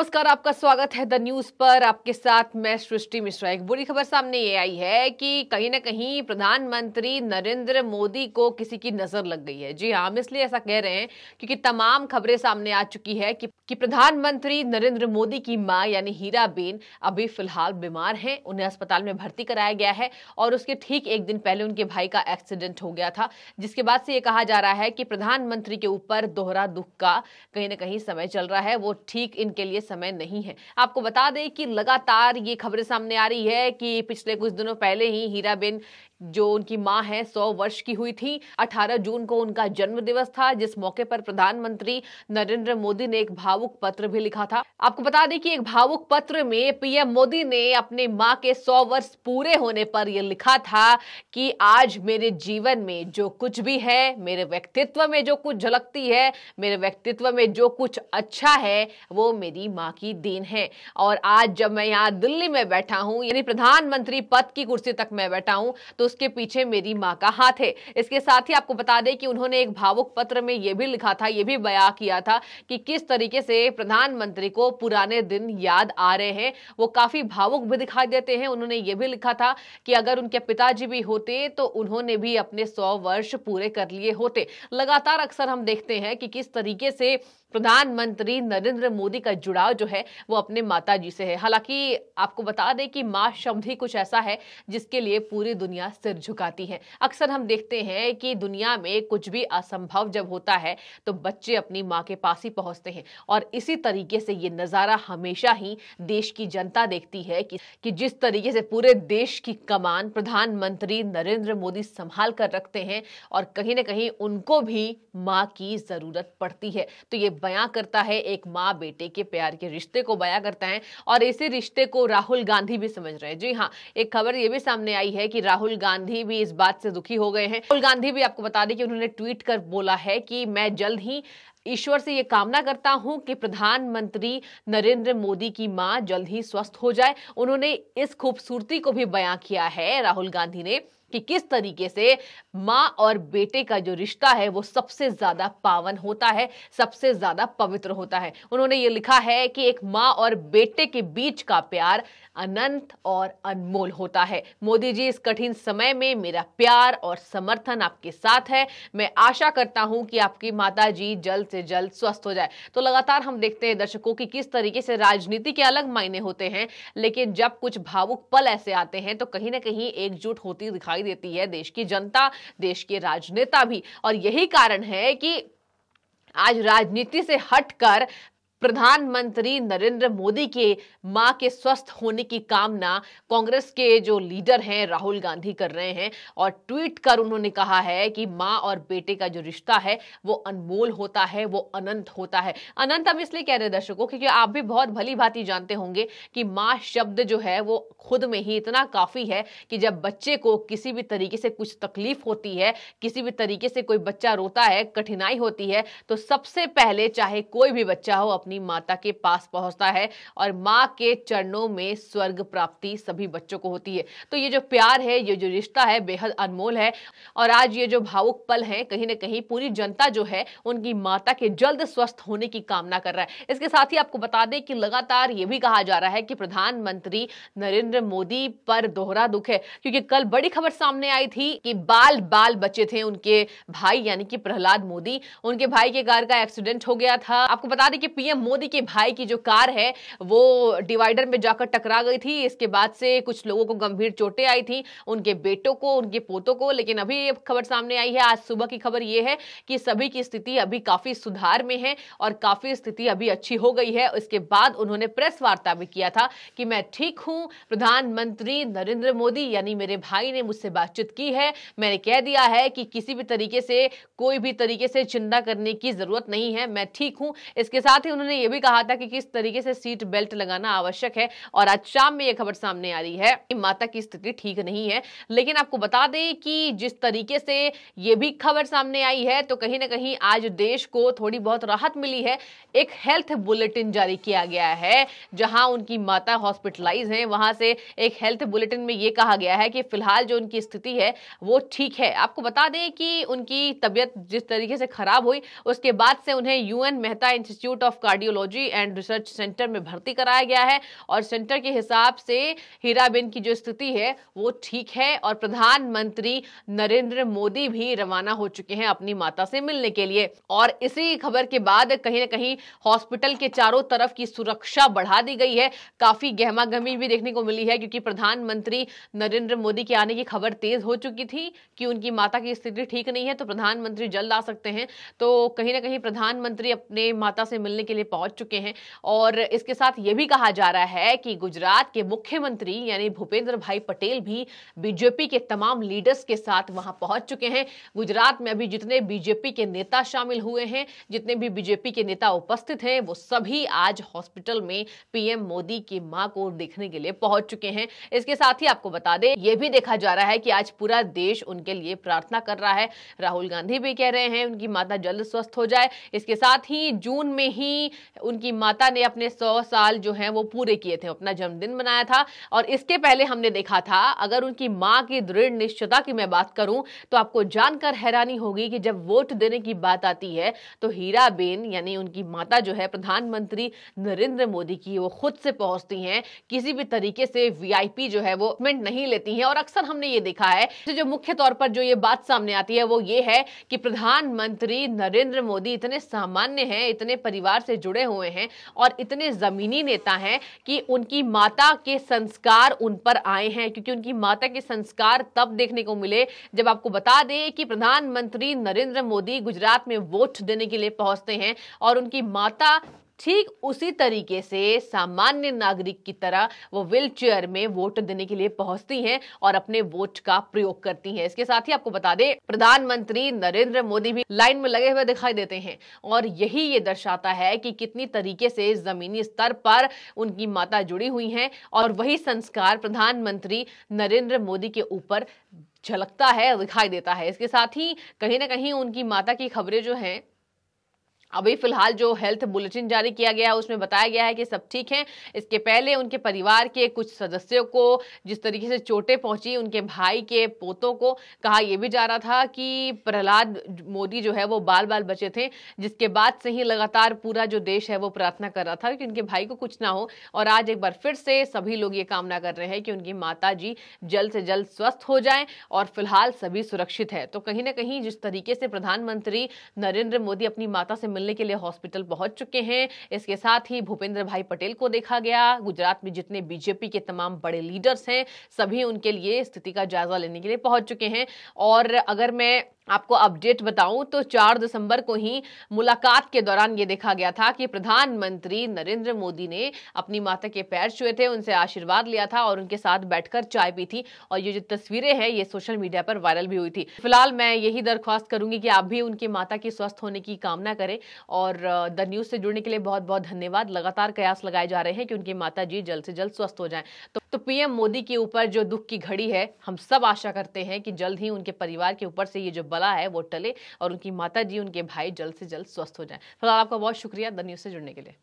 नमस्कार आपका स्वागत है द न्यूज़ पर। आपके साथ मैं सृष्टि मिश्रा। एक बुरी खबर सामने ये आई है कि कहीं ना कहीं प्रधानमंत्री नरेंद्र मोदी को किसी की नज़र लग गई है। जी हाँ हम इसलिए ऐसा कह रहे हैं क्योंकि तमाम खबरें सामने आ चुकी है कि, कि प्रधानमंत्री नरेंद्र मोदी की माँ यानी हीरा बेन अभी फ़िलहाल बीमार हैं। उन्हें अस्पताल में भर्ती कराया गया है और उसके ठीक एक दिन पहले उनके भाई का एक्सीडेंट हो गया था जिसके बाद से ये कहा जा रहा है कि प्रधानमंत्री के ऊपर दोहरा दुख का कहीं ना कहीं समय चल रहा है। वो ठीक इनके लिए समय नहीं है। आपको बता दें कि लगातार ये खबरें सामने आ रही है कि पिछले कुछ दिनों पहले ही हीराबेन, जो उनकी माँ है, सौ वर्ष की हुई थी। 18 जून को उनका जन्म दिवस था, जिस मौके पर प्रधानमंत्री नरेंद्र मोदी ने एक भावुक पत्र भी लिखा था। आपको बता दें कि एक भावुक पत्र में पीएम मोदी ने अपने माँ के सौ वर्ष पूरे होने पर यह लिखा था कि आज मेरे जीवन में जो कुछ भी है, मेरे व्यक्तित्व में जो कुछ झलकती है, मेरे व्यक्तित्व में जो कुछ अच्छा है, वो मेरी माँ की देन है। और आज जब मैं यहाँ दिल्ली में बैठा हूँ, यानी प्रधानमंत्री पद की कुर्सी तक मैं बैठा हूँ तो उसके पीछे मेरी माँ का हाथ है। इसके साथ ही आपको बता दें कि उन्होंने एक भावुक पत्र में यह भी लिखा था यह भी बयां किया था कि किस तरीके से प्रधानमंत्री को पुराने दिन याद आ रहे हैं। वो काफ़ी भावुक भी दिखाई देते हैं। उन्होंने ये भी लिखा था कि अगर उनके पिताजी भी होते तो उन्होंने भी अपने सौ वर्ष पूरे कर लिए होते। लगातार अक्सर हम देखते हैं कि किस तरीके से प्रधानमंत्री नरेंद्र मोदी का जुड़ाव जो है वो अपने माता जी से है। हालाँकि आपको बता दें कि माँ शब्द ही कुछ ऐसा है जिसके लिए पूरी दुनिया सिर झुकाती है। अक्सर हम देखते हैं कि दुनिया में कुछ भी असंभव जब होता है तो बच्चे अपनी माँ के पास ही पहुँचते हैं। और इसी तरीके से ये नज़ारा हमेशा ही देश की जनता देखती है कि, कि जिस तरीके से पूरे देश की कमान प्रधानमंत्री नरेंद्र मोदी संभाल कर रखते हैं और कहीं ना कहीं उनको भी माँ की ज़रूरत पड़ती है। तो ये बयां करता है एक माँ बेटे के प्यार के रिश्ते को बयां करता है और इसी रिश्ते को राहुल गांधी भी समझ रहे हैं। जी हाँ एक खबर ये भी सामने आई है कि राहुल गांधी भी इस बात से दुखी हो गए हैं। राहुल गांधी भी आपको बता दें कि उन्होंने ट्वीट कर बोला है कि मैं जल्द ही ईश्वर से ये कामना करता हूँ कि प्रधानमंत्री नरेंद्र मोदी की माँ जल्द ही स्वस्थ हो जाए। उन्होंने इस खूबसूरती को भी बयां किया है। राहुल गांधी ने कि किस तरीके से माँ और बेटे का जो रिश्ता है वो सबसे ज़्यादा पावन होता है, सबसे ज़्यादा पवित्र होता है। उन्होंने ये लिखा है कि एक माँ और बेटे के बीच का प्यार अनंत और अनमोल होता है। मोदी जी, इस कठिन समय में मेरा प्यार और समर्थन आपके साथ है। मैं आशा करता हूँ कि आपकी माता जी जल्द से जल्द स्वस्थ हो जाए। तो लगातार हम देखते हैं दर्शकों की किस तरीके से राजनीति के अलग मायने होते हैं, लेकिन जब कुछ भावुक पल ऐसे आते हैं तो कहीं ना कहीं एकजुट होती दिखाई देती है। देश की जनता, देश के राजनेता भी। और यही कारण है कि आज राजनीति से हटकर प्रधानमंत्री नरेंद्र मोदी के माँ के स्वस्थ होने की कामना कांग्रेस के जो लीडर हैं, राहुल गांधी कर रहे हैं और ट्वीट कर उन्होंने कहा है कि माँ और बेटे का जो रिश्ता है, वो अनमोल होता है, वो अनंत होता है। अनंत हम इसलिए कह रहे हैं दर्शकों, क्योंकि आप भी बहुत भली भांति जानते होंगे कि माँ शब्द जो है, वो खुद में ही इतना काफ़ी है कि जब बच्चे को किसी भी तरीके से कुछ तकलीफ़ होती है, किसी भी तरीके से कोई बच्चा रोता है, कठिनाई होती है तो सबसे पहले चाहे कोई भी बच्चा हो, अपनी माता के पास पहुँचता है और माँ के चरणों में स्वर्ग प्राप्ति सभी बच्चों को होती है। तो ये जो प्यार है, ये जो रिश्ता है, बेहद अनमोल है। और आज ये जो भावुक पल है, कहीं ना कहीं पूरी जनता जो है, उनकी माता के जल्द स्वस्थ होने की कामना कर रहा है। इसके साथ ही आपको बता दें कि लगातार ये भी कहा जा रहा है कि प्रधानमंत्री नरेंद्र मोदी पर दोहरा दुख है, क्योंकि कल बड़ी खबर सामने आई थी कि बाल बाल बचे थे उनके भाई, यानी कि प्रहलाद मोदी। उनके भाई के कार का एक्सीडेंट हो गया था। आपको बता दें कि पीएम मोदी के भाई की जो कार है, वो डिवाइडर में जाकर टकरा गई थी। इसके बाद से कुछ लोगों को गंभीर चोटें आई थी, उनके बेटों को, उनके पोतों को। लेकिन अभी खबर सामने आई है। आज सुबह की खबर ये है कि सभी की स्थिति अभी काफ़ी सुधार में है और काफ़ी स्थिति अभी अच्छी हो गई है। इसके बाद उन्होंने प्रेस वार्ता भी किया था कि मैं ठीक हूँ। प्रधानमंत्री नरेंद्र मोदी, यानी मेरे भाई ने मुझसे बातचीत की है। मैंने कह दिया है कि किसी भी तरीके से, कोई भी तरीके से चिंता करने की ज़रूरत नहीं है। मैं ठीक हूँ। इसके साथ ही उन्होंने ये भी कहा था कि किस तरीके से सीट बेल्ट लगाना आवश्यक है और आज शाम में यह खबर सामने आ रही है कि माता की स्थिति ठीक नहीं है। लेकिन आपको बता दें कि जिस तरीके से ये भी खबर सामने आई है तो कहीं ना कहीं आज देश को थोड़ी बहुत राहत मिली है। एक हेल्थ बुलेटिन जारी किया गया है, जहाँ उनकी माता हॉस्पिटलाइज है। वहाँ से एक हेल्थ बुलेटिन में यह कहा गया है कि फ़िलहाल जो उनकी स्थिति है, वो ठीक है। आपको बता दें कि उनकी तबियत जिस तरीके से खराब हुई, उसके बाद से उन्हें UN Mehta institute of cardio cardiology and research centre में भर्ती कराया गया है और सेंटर के हिसाब से हीराबेन की जो स्थिति है, वो ठीक है और प्रधानमंत्री नरेंद्र मोदी भी रवाना हो चुके हैं अपनी माता से मिलने के लिए। और इसी खबर के बाद कहीं ना कहीं हॉस्पिटल के चारों तरफ़ की सुरक्षा बढ़ा दी गई है। काफ़ी गहमा गहमी भी देखने को मिली है क्योंकि प्रधानमंत्री नरेंद्र मोदी के आने की खबर तेज हो चुकी थी कि उनकी माता की स्थिति ठीक नहीं है तो प्रधानमंत्री जल्द आ सकते हैं। तो कहीं ना कहीं प्रधानमंत्री अपने माता से मिलने के लिए पहुँच चुके हैं। और इसके साथ ये भी कहा जा रहा है कि गुजरात के मुख्यमंत्री यानी भूपेंद्र भाई पटेल भी बीजेपी के तमाम लीडर्स के साथ वहाँ पहुँच चुके हैं। गुजरात में अभी जितने बीजेपी के नेता शामिल हुए हैं, जितने भी बीजेपी के नेता उपस्थित हैं, वो सभी आज हॉस्पिटल में पीएम मोदी की माँ को देखने के लिए पहुँच चुके हैं। इसके साथ ही आपको बता दें, ये भी देखा जा रहा है कि आज पूरा देश उनके लिए प्रार्थना कर रहा है। राहुल गांधी भी कह रहे हैं, उनकी माता जल्द स्वस्थ हो जाए। इसके साथ ही जून में ही उनकी माता ने अपने सौ साल जो है वो पूरे किए थे, अपना जन्मदिन मनाया था। और इसके पहले हमने देखा था, अगर उनकी माँ की दृढ़ निश्चयता की मैं बात करूँ तो आपको जानकर हैरानी होगी कि जब वोट देने की बात आती है तो हीरा बेन यानी उनकी माता जो है, प्रधानमंत्री नरेंद्र मोदी की, वो खुद से पहुँचती हैं। किसी भी तरीके से वीआईपी जो है, वो नहीं लेती हैं। और अक्सर हमने ये देखा है तो जो मुख्य तौर पर जो ये बात सामने आती है, वो ये है कि प्रधानमंत्री नरेंद्र मोदी इतने सामान्य हैं, इतने परिवार से जुड़े हुए हैं और इतने जमीनी नेता हैं कि उनकी माता के संस्कार उन पर आए हैं, क्योंकि उनकी माता के संस्कार तब देखने को मिले जब आपको बता दें कि प्रधानमंत्री नरेंद्र मोदी गुजरात में वोट देने के लिए पहुँचते हैं और उनकी माता ठीक उसी तरीके से सामान्य नागरिक की तरह वो व्हील चेयर में वोट देने के लिए पहुँचती हैं और अपने वोट का प्रयोग करती हैं। इसके साथ ही आपको बता दें, प्रधानमंत्री नरेंद्र मोदी भी लाइन में लगे हुए दिखाई देते हैं और यही ये दर्शाता है कि कितनी तरीके से जमीनी स्तर पर उनकी माता जुड़ी हुई हैं और वही संस्कार प्रधानमंत्री नरेंद्र मोदी के ऊपर झलकता है, दिखाई देता है। इसके साथ ही कहीं ना कहीं उनकी माता की खबरें जो हैं अभी फ़िलहाल जो हेल्थ बुलेटिन जारी किया गया उसमें बताया गया है कि सब ठीक हैं। इसके पहले उनके परिवार के कुछ सदस्यों को जिस तरीके से चोटें पहुँची उनके भाई के पोतों को कहा यह भी जा रहा था कि प्रहलाद मोदी जो है वो बाल बाल बचे थे, जिसके बाद से ही लगातार पूरा जो देश है वो प्रार्थना कर रहा था कि उनके भाई को कुछ ना हो। और आज एक बार फिर से सभी लोग ये कामना कर रहे हैं कि उनकी माता जी जल्द से जल्द स्वस्थ हो जाए और फ़िलहाल सभी सुरक्षित है। तो कहीं ना कहीं जिस तरीके से प्रधानमंत्री नरेंद्र मोदी अपनी माता से मिलने के लिए हॉस्पिटल पहुँच चुके हैं। इसके साथ ही भूपेंद्र भाई पटेल को देखा गया। गुजरात में जितने बीजेपी के तमाम बड़े लीडर्स हैं, सभी उनके लिए स्थिति का जायजा लेने के लिए पहुँच चुके हैं। और अगर मैं आपको अपडेट बताऊँ तो 4 दिसंबर को ही मुलाकात के दौरान ये देखा गया था कि प्रधानमंत्री नरेंद्र मोदी ने अपनी माता के पैर छुए थे उनसे आशीर्वाद लिया था और उनके साथ बैठकर चाय पी थी और ये जो तस्वीरें हैं ये सोशल मीडिया पर वायरल भी हुई थी। फ़िलहाल मैं यही दरख्वास्त करूँगी कि आप भी उनकी माता की स्वस्थ होने की कामना करें और द न्यूज़ से जुड़ने के लिए बहुत बहुत धन्यवाद। लगातार कयास लगाए जा रहे हैं कि उनकी माता जी जल्द से जल्द स्वस्थ हो जाए। तो, तो पीएम मोदी के ऊपर जो दुख की घड़ी है, हम सब आशा करते हैं कि जल्द ही उनके परिवार के ऊपर से ये जो बला है, वो टले और उनकी माता जी उनके भाई जल्द से जल्द स्वस्थ हो जाए। फ़िलहाल आपका बहुत शुक्रिया, द न्यूज़ से जुड़ने के लिए।